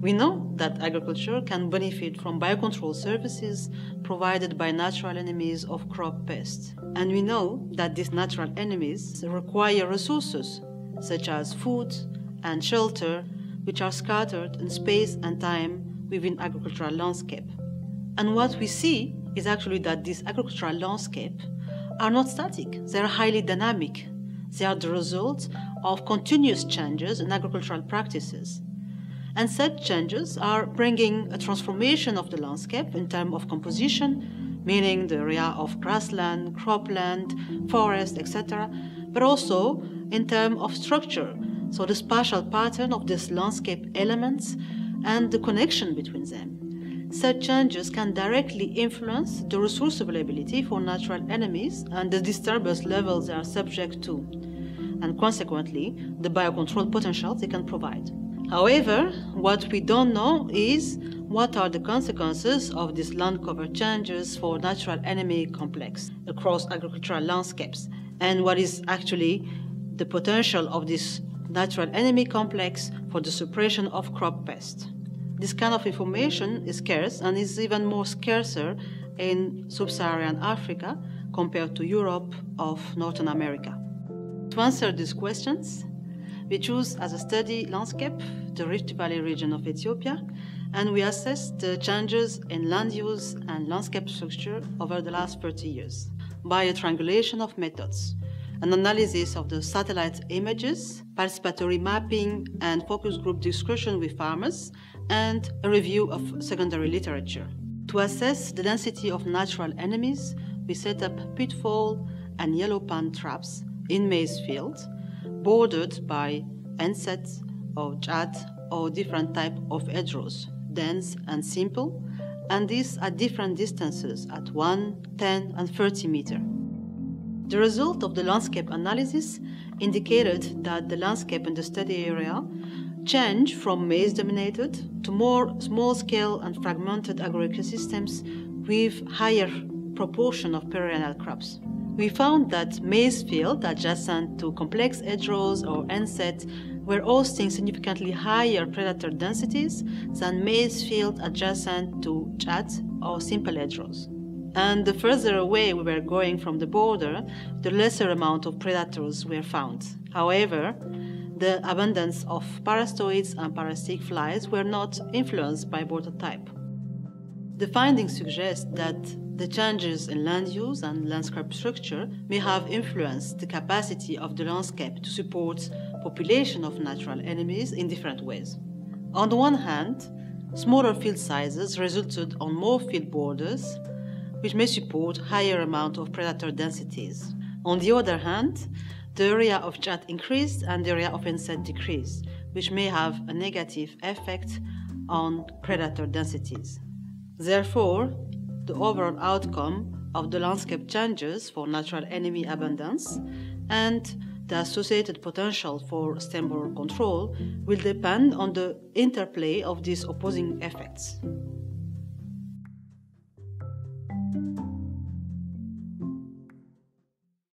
We know that agriculture can benefit from biocontrol services provided by natural enemies of crop pests. And we know that these natural enemies require resources such as food and shelter, which are scattered in space and time within agricultural landscape. And what we see is actually that these agricultural landscape are not static, they are highly dynamic. They are the result of continuous changes in agricultural practices. And such changes are bringing a transformation of the landscape in terms of composition, meaning the area of grassland, cropland, forest, etc., but also in terms of structure, so the spatial pattern of these landscape elements and the connection between them. Such changes can directly influence the resource availability for natural enemies and the disturbance levels they are subject to, and consequently, the biocontrol potential they can provide. However, what we don't know is what are the consequences of these land cover changes for natural enemy complex across agricultural landscapes and what is actually the potential of this natural enemy complex for the suppression of crop pests. This kind of information is scarce and is even more scarcer in sub-Saharan Africa compared to Europe of Northern America. To answer these questions, we choose as a study landscape the Rift Valley region of Ethiopia, and we assess the changes in land use and landscape structure over the last 30 years by a triangulation of methods, an analysis of the satellite images, participatory mapping, and focus group discussion with farmers, and a review of secondary literature. To assess the density of natural enemies, we set up pitfall and yellow pan traps in maize fields bordered by ensets or chat or different type of hedgerows, dense and simple, and these at different distances at 1, 10, and 30 meter. The result of the landscape analysis indicated that the landscape in the study area changed from maize dominated to more small scale and fragmented agroecosystems with higher proportion of perennial crops. We found that maize fields adjacent to complex hedgerows or ensets were hosting significantly higher predator densities than maize fields adjacent to chat or simple hedgerows. And the further away we were going from the border, the lesser amount of predators were found. However, the abundance of parasitoids and parasitic flies were not influenced by border type. The findings suggest that the changes in land use and landscape structure may have influenced the capacity of the landscape to support population of natural enemies in different ways. On the one hand, smaller field sizes resulted on more field borders, which may support higher amount of predator densities. On the other hand, the area of chat increased and the area of enset decreased, which may have a negative effect on predator densities. Therefore, the overall outcome of the landscape changes for natural enemy abundance and the associated potential for stem control will depend on the interplay of these opposing effects.